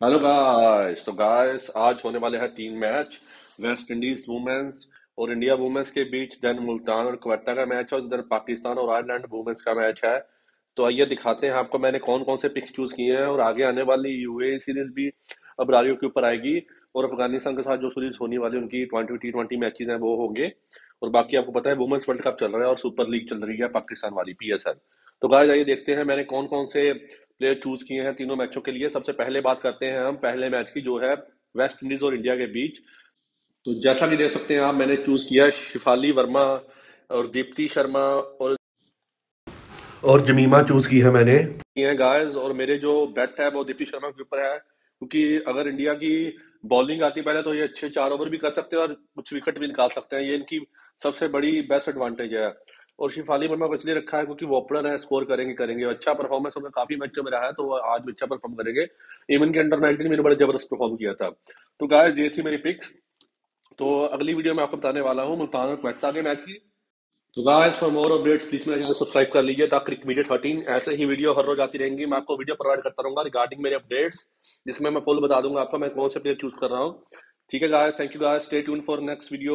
Hello guys तो guys आज होने वाले हैं तीन मैच वेस्ट इंडीज वुमेन्स और इंडिया वुमेन्स के बीच देन मुल्तान और क्वेटा का मैच है और इधर पाकिस्तान और आयरलैंड वुमेन्स का मैच है. तो आइए दिखाते हैं आपको मैंने कौन कौन से पिक्स चूज़ किए हैं और आगे आने वाली यूए सीरीज़ भी अब रारियो के ऊपर आएगी और अफ़गानिस्तान के साथ जो सीरीज़ होने वाली उनकी ट्वेंटी टी ट्वेंटी मैचेज हैं, वो होंगे. और बाकी आपको पता है वुमेन्स वर्ल्ड कप चल रहा है और सुपर लीग चल रही है पाकिस्तान वाली पीएसएल तो गाइस आइए देखते हैं मैंने कौन कौन से प्लेयर चूज़ किए हैं तीनों मैचों के लिए। सबसे पहले बात करते हैं हम, पहले मैच की जो है वेस्ट इंडीज और इंडिया के बीच। तो जैसा कि देख सकते हैं आप, मैंने चूज़ किया शिफाली वर्मा और दीप्ति शर्मा और और जमीमा चूज़ की है मैंने। गाइस और मेरे जो बैट है वो दीप्ति शर्मा के ऊपर है। क्योंकि अगर इंडिया की बॉलिंग आती पहले तो ये अच्छे चार ओवर भी कर सकते हैं और कुछ विकेट भी निकाल सकते हैं। ये इनकी सबसे बड़ी बेस्ट एडवांटेज है। और शिफाली वर्मा को इसलिए रखा है क्योंकि वो ओपनर है स्कोर करेंगे करेंगे। अच्छा परफॉर्मेंस उन्होंने काफ़ी मैचों में रहा है तो वो आज भी अच्छा परफॉर्म करेंगे। इवन के अंडर नाइनटीन में बड़े ज़बरदस्त परफॉर्म किया था। तो गाइस ये थी मेरी पिक्स तो अगली वीडियो में आपको बताने वाला हूँ, मुल्तान क्वेटा के मैच की। तो guys for more updates please मेरे चैनल सब्सक्राइब कर लीजिए, ताकि मीडिया थर्टीन ऐसे ही वीडियो हर रोज आती रहेंगी। मैं आपको वीडियो प्रोवाइड करता रहूँगा रिगार्डिंग मेरे अपडेट्स जिसमें मैं फुल बता दूँगा आपको मैं कौन से प्लेयर चूज़ कर रहा हूँ। ठीक है guys thank you guys stay tune for next video